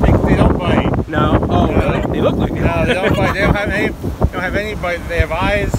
They, they don't bite. No? Oh, really? They look like it. No, they don't bite. They don't have any. They don't have any bite. They have eyes.